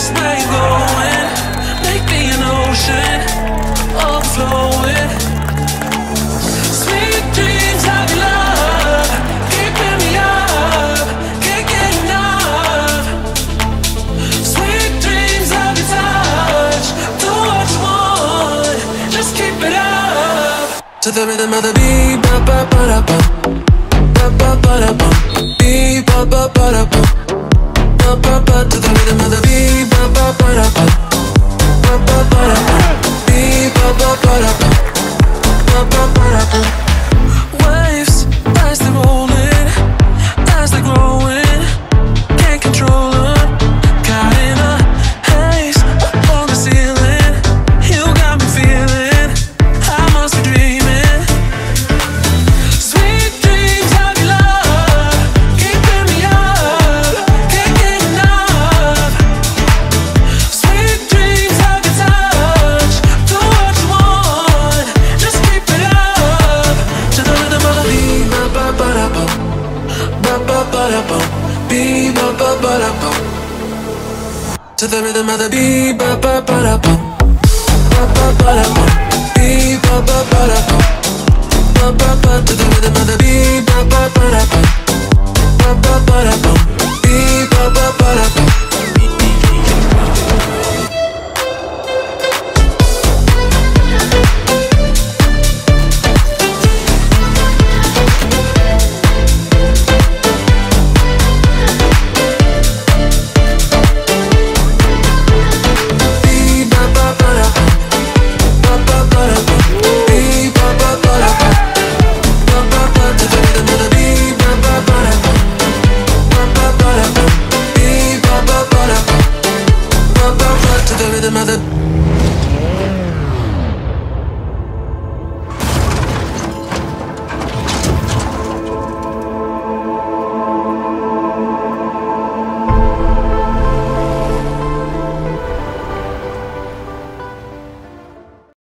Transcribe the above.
this way going. Make me an ocean, overflowing. Sweet dreams of love, me up, can't get enough. Sweet dreams of your touch, do what you want, just keep it up. To the rhythm of the beat, ba ba ba da ba, ba ba ba da ba. aparato To the rhythm of the beat, ba ba ba da bum, ba ba ba da bum.